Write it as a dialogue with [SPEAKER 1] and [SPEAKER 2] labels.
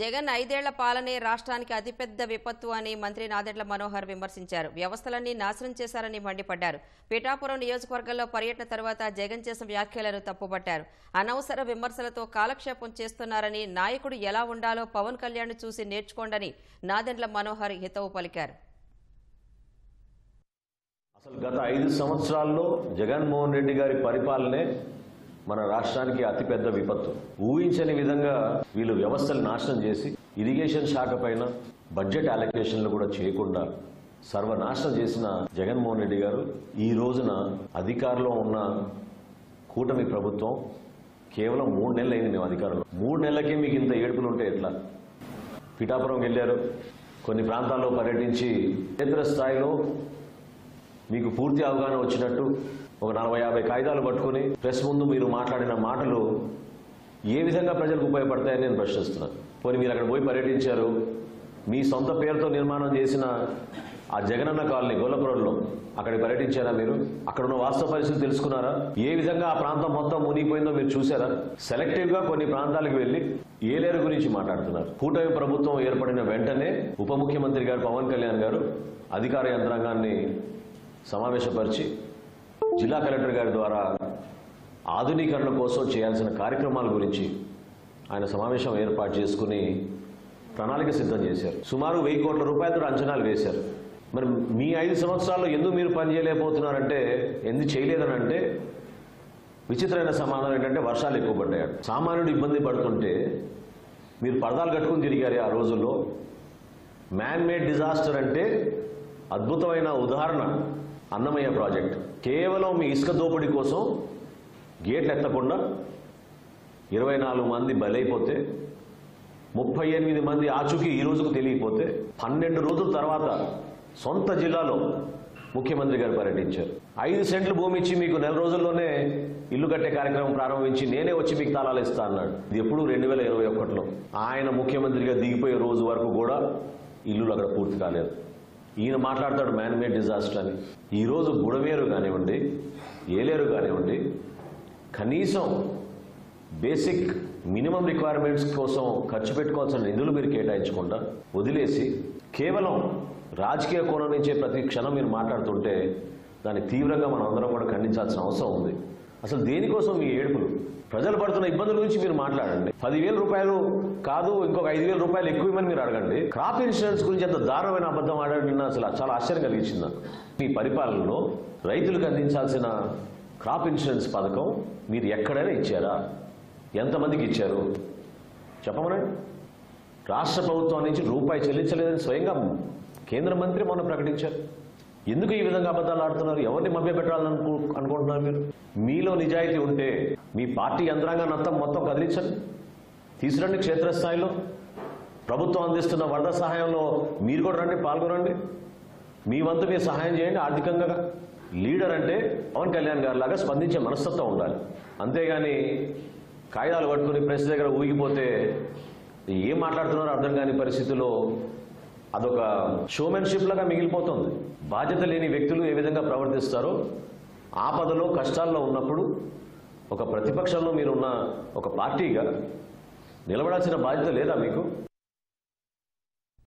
[SPEAKER 1] జగన్ ఐదేళ్ళ పాలనే రాష్ట్రానికి అతిపెద్ద విపత్తు అని మంత్రి నాదెండ్ల మనోహర్ విమర్శించారు. వ్యవస్థలన్నీ నాశనం చేశారని మండిపడ్డారు. పిఠాపురం నియోజకవర్గంలో పర్యటన తర్వాత జగన్ చేసిన వ్యాఖ్యలను తప్పుపట్టారు. అనవసర విమర్శలతో కాలక్షేపం చేస్తున్నారని నాయకుడు ఎలా ఉండాలో పవన్ కళ్యాణ్ చూసి నేర్చుకోండని నాదెండ్ల మనోహర్ హితవు పలికారు.
[SPEAKER 2] అసలు గత ఐదు సంవత్సరాల్లో జగన్మోహన్ రెడ్డి గారి పరిపాలనే మన రాష్ట్రానికి అతిపెద్ద విపత్తు. ఊహించని విధంగా వీళ్ళు వ్యవస్థలు నాశనం చేసి ఇరిగేషన్ శాఖ పైన బడ్జెట్ అలొకేషన్లు కూడా చేయకుండా సర్వనాశనం చేసిన జగన్మోహన్ రెడ్డి గారు ఈ రోజున అధికారంలో ఉన్న కూటమి ప్రభుత్వం కేవలం మూడు నెలలు అయింది మేము అధికారంలో. మూడు నెలలకే మీకు ఇంత ఏడుపులు ఉంటే ఎట్లా? పిఠాపురం వెళ్ళారు. కొన్ని ప్రాంతాల్లో పర్యటించి కేంద్ర స్థాయిలో మీకు పూర్తి అవగాహన వచ్చినట్టు ఒక నలభై యాభై కాగితాలు పట్టుకొని ప్రెస్ ముందు మీరు మాట్లాడిన మాటలు ఏ విధంగా ప్రజలకు ఉపయోగపడతాయని నేను ప్రశ్నిస్తున్నాను. పోనీ మీరు అక్కడ పోయి పర్యటించారు. మీ సొంత పేరుతో నిర్మాణం చేసిన ఆ జగనన్న కాలనీ గోలపురంలో అక్కడ పర్యటించారా మీరు? అక్కడ ఉన్న వాస్తవ పరిస్థితి తెలుసుకున్నారా? ఏ విధంగా ఆ ప్రాంతం మొత్తం మునిగిపోయిందో మీరు చూసారా సెలెక్టివ్గా కొన్ని ప్రాంతాలకు వెళ్ళి ఏలేరు గురించి మాట్లాడుతున్నారు. కూటమి ప్రభుత్వం ఏర్పడిన వెంటనే ఉప ముఖ్యమంత్రి గారు పవన్ కళ్యాణ్ గారు అధికార యంత్రాంగాన్ని సమావేశపరిచి జిల్లా కలెక్టర్ గారి ద్వారా ఆధునీకరణ కోసం చేయాల్సిన కార్యక్రమాల గురించి ఆయన సమావేశం ఏర్పాటు చేసుకుని ప్రణాళిక సిద్ధం చేశారు. సుమారు వెయ్యి కోట్ల రూపాయలతో అంచనాలు వేశారు. మరి మీ ఐదు సంవత్సరాల్లో ఎందుకు మీరు పని చేయలేకపోతున్నారంటే ఎందుకు చేయలేదని అంటే విచిత్రమైన సమాధానం ఏంటంటే వర్షాలు ఎక్కువ పడ్డాయి. సామాన్యుడు ఇబ్బంది పడుతుంటే మీరు పరదాలు కట్టుకుని తిరిగారు ఆ రోజుల్లో. మ్యాన్ మేడ్ డిజాస్టర్ అంటే అద్భుతమైన ఉదాహరణ. అన్నమయ్య ప్రాజెక్ట్. కేవలం మీ ఇసుక దోపిడీ కోసం గేట్లు ఎత్తకుండా ఇరవై నాలుగు మంది బలైపోతే ముప్పై ఎనిమిది మంది ఆచూకీ ఈ రోజుకు తెలియకపోతే పన్నెండు రోజుల తర్వాత సొంత జిల్లాలో ముఖ్యమంత్రి గారు పర్యటించారు. ఐదు సెంట్లు భూమి ఇచ్చి మీకు నెల రోజుల్లోనే ఇల్లు కట్టే కార్యక్రమం ప్రారంభించి నేనే వచ్చి మీకు తాళాలు ఇస్తా అన్నాడు. ఇది ఎప్పుడు రెండు వేల ఇరవై ఒకటిలో. ఆయన ముఖ్యమంత్రిగా దిగిపోయే రోజు వరకు కూడా ఇల్లులు అక్కడ పూర్తి కాలేదు. ఈయన మాట్లాడతాడు మ్యాన్ మేడ్ డిజాస్టర్ అని. ఈరోజు గుడవేరు కానివ్వండి ఏలేరు కానివ్వండి కనీసం బేసిక్ మినిమం రిక్వైర్మెంట్స్ కోసం ఖర్చు పెట్టుకోవాల్సిన నిధులు మీరు కేటాయించకుండా వదిలేసి కేవలం రాజకీయ కోణం నుంచే ప్రతి క్షణం మీరు మాట్లాడుతుంటే దాన్ని తీవ్రంగా మనం అందరం కూడా ఖండించాల్సిన అవసరం ఉంది. అసలు దేనికోసం మీ ఏడుపులు? ప్రజలు పడుతున్న ఇబ్బందుల గురించి మీరు మాట్లాడండి. పదివేల రూపాయలు కాదు ఇంకొక ఐదు వేల రూపాయలు ఎక్కువ ఇవ్వమని మీరు అడగండి. క్రాప్ ఇన్సూరెన్స్ గురించి ఎంత దారుణమైన అబద్ధం ఆడాడు అసలు చాలా ఆశ్చర్యం కలిగించింది మీ పరిపాలనలో రైతులకు అందించాల్సిన క్రాప్ ఇన్సూరెన్స్ పథకం మీరు ఎక్కడైనా ఇచ్చారా? ఎంతమందికి ఇచ్చారు? చెప్పమనండి. రాష్ట్ర ప్రభుత్వం నుంచి రూపాయి చెల్లించలేదని స్వయంగా కేంద్ర మంత్రి మొన్న ప్రకటించారు. ఎందుకు ఈ విధంగా అబద్ధాలు ఆడుతున్నారు? ఎవరిని మభ్యపెట్టాలని అనుకు అనుకుంటున్నారు మీరు? మీలో నిజాయితీ ఉంటే మీ పార్టీ యంత్రాంగాన్ని అంతా మొత్తం కదిలించండి. తీసుకురండి క్షేత్రస్థాయిలో. ప్రభుత్వం అందిస్తున్న వరద సహాయంలో మీరు కూడా రండి పాల్గొనండి. మీ వంతు మీరు సహాయం చేయండి ఆర్థికంగా. లీడర్ అంటే పవన్ కళ్యాణ్ గారి లాగా స్పందించే మనస్తత్వం ఉండాలి. అంతేగాని కాగితాలు పట్టుకుని ప్రెస్ దగ్గర ఊగిపోతే ఏం మాట్లాడుతున్నారో అర్థం కాని పరిస్థితిలో అదొక షోమెన్షిప్ లాగా మిగిలిపోతుంది. బాధ్యత లేని వ్యక్తులు ఏ విధంగా ప్రవర్తిస్తారో ఆపదలో కష్టాల్లో ఉన్నప్పుడు ఒక ప్రతిపక్షంలో మీరున్న ఒక పార్టీగా నిలబడాల్సిన బాధ్యత లేదా మీకు?